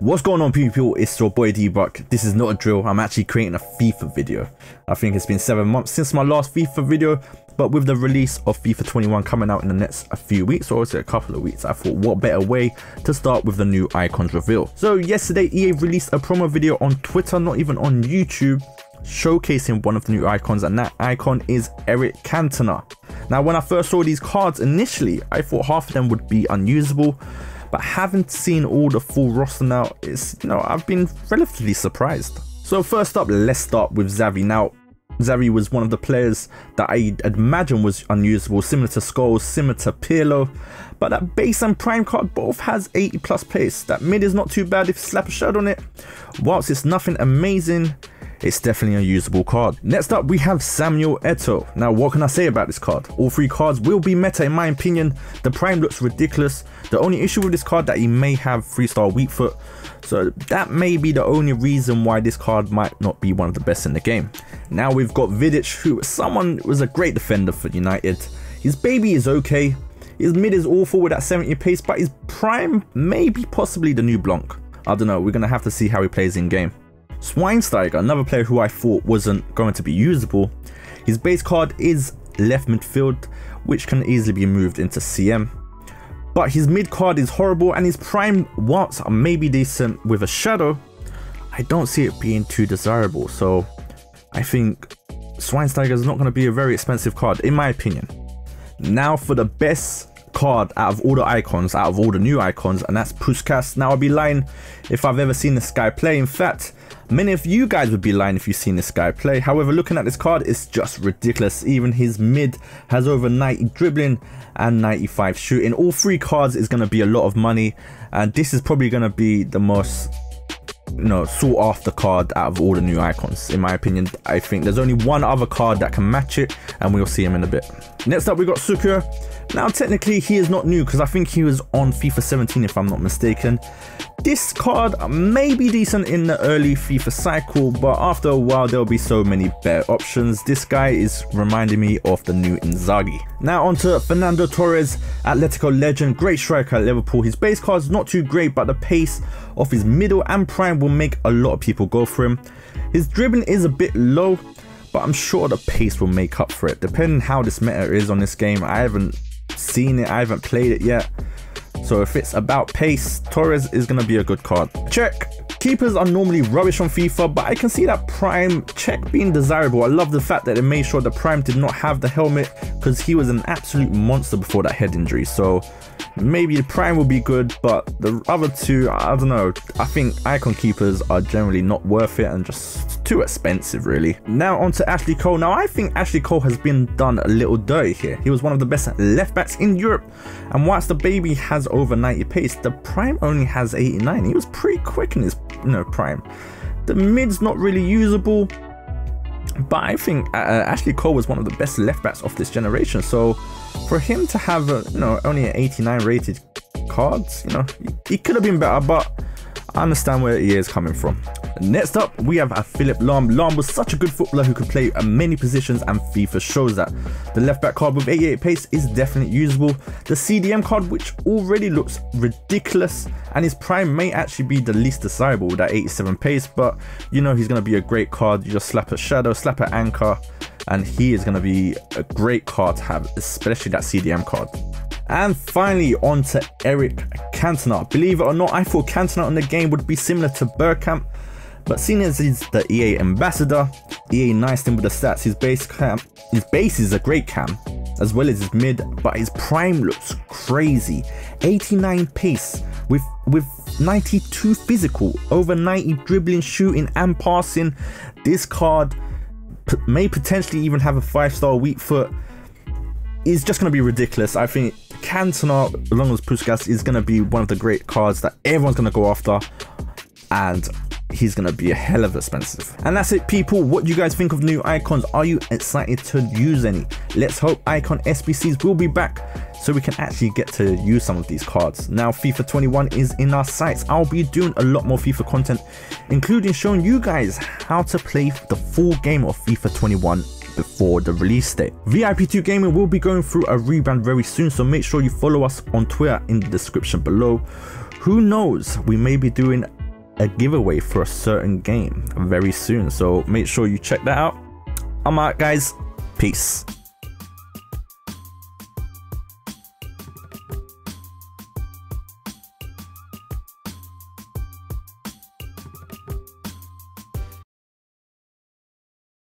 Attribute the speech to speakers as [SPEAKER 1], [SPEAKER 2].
[SPEAKER 1] What's going on people, it's your boy D-Buck. This is not a drill, I'm actually creating a FIFA video. I think it's been 7 months since my last FIFA video, but with the release of FIFA 21 coming out in the next a few weeks, or it a couple of weeks, I thought what better way to start with the new icons reveal. So yesterday EA released a promo video on Twitter, not even on YouTube, showcasing one of the new icons and that icon is Eric Cantona. Now when I first saw these cards initially, I thought half of them would be unusable, but haven't seen all the full roster now, it's, you know, I've been relatively surprised. So first up, let's start with Xavi. Now, Xavi was one of the players that I imagine was unusable, similar to Scholes, similar to Pirlo, but that base and prime card both has 80 plus pace. That mid is not too bad if you slap a shot on it. Whilst it's nothing amazing, it's definitely a usable card. Next up, we have Samuel Eto'o. Now, what can I say about this card? All three cards will be meta in my opinion. The prime looks ridiculous. The only issue with this card that he may have three-star weak foot. So that may be the only reason why this card might not be one of the best in the game. Now we've got Vidic, who someone was a great defender for United. His baby is okay. His mid is awful with that 70 pace, but his prime may be possibly the new Blanc. I don't know, we're going to have to see how he plays in game. Schweinsteiger, another player who I thought wasn't going to be usable, his base card is left midfield, which can easily be moved into CM. But his mid card is horrible and his prime whilst maybe decent with a shadow, I don't see it being too desirable. So I think Schweinsteiger is not going to be a very expensive card in my opinion. Now for the best card out of all the icons, out of all the new icons, and that's Puskas. Now I'll be lying if I've ever seen this guy play. In fact, Many of you guys would be lying if you've seen this guy play. However, looking at this card, it's just ridiculous. Even his mid has over 90 dribbling and 95 shooting. All three cards is going to be a lot of money. And this is probably going to be the most you know, sought after card out of all the new icons. In my opinion, I think there's only one other card that can match it, and we'll see him in a bit. Next up, we got Sukur. Now, technically, he is not new because I think he was on FIFA 17, if I'm not mistaken. This card may be decent in the early FIFA cycle, but after a while, there'll be so many better options. This guy is reminding me of the new Inzaghi. Now, on to Fernando Torres, Atletico legend, great striker at Liverpool. His base card is not too great, but the pace of his middle and prime will make a lot of people go for him. His dribbling is a bit low, but I'm sure the pace will make up for it. Depending how this meta is on this game, I haven't seen it, I haven't played it yet. So if it's about pace, Torres is going to be a good card. Cech. Keepers are normally rubbish on FIFA, but I can see that Prime Cech being desirable. I love the fact that they made sure the Prime did not have the helmet because he was an absolute monster before that head injury. So maybe the Prime will be good, but the other two, I don't know. I think Icon Keepers are generally not worth it and just too expensive, really. Now on to Ashley Cole. Now I think Ashley Cole has been done a little dirty here. He was one of the best left backs in Europe, and whilst the baby has over 90 pace, the Prime only has 89. He was pretty quick in his know Prime. The mid's not really usable. But I think uh, uh, Ashley Cole was one of the best left backs of this generation. So for him to have, a, you know, only an 89 rated cards, you know, he could have been better, but I understand where he is coming from. Next up, we have a Philipp Lahm. Lahm was such a good footballer who could play uh, many positions and FIFA shows that. The left back card with 88 pace is definitely usable. The CDM card, which already looks ridiculous, and his prime may actually be the least desirable with that 87 pace, but you know he's going to be a great card. You just slap a shadow, slap an anchor, and he is going to be a great card to have, especially that CDM card. And finally, on to Eric Cantona. Believe it or not, I thought Cantona on the game would be similar to Bergkamp, but seeing as he's the EA ambassador, EA niced him with the stats. His base cam, his base is a great cam, as well as his mid, but his prime looks crazy. 89 pace with with 92 physical, over 90 dribbling, shooting, and passing. This card may potentially even have a five star weak foot. Is just going to be ridiculous. I think Cantona, along with Puskas, is going to be one of the great cards that everyone's going to go after. And he's gonna be a hell of expensive. And that's it people, what do you guys think of new icons? Are you excited to use any? Let's hope icon SBCs will be back so we can actually get to use some of these cards. Now FIFA 21 is in our sights. I'll be doing a lot more FIFA content, including showing you guys how to play the full game of FIFA 21 before the release date. VIP2 Gaming will be going through a rebrand very soon, so make sure you follow us on Twitter in the description below. Who knows, we may be doing a giveaway for a certain game very soon. So make sure you check that out. I'm out, guys. Peace.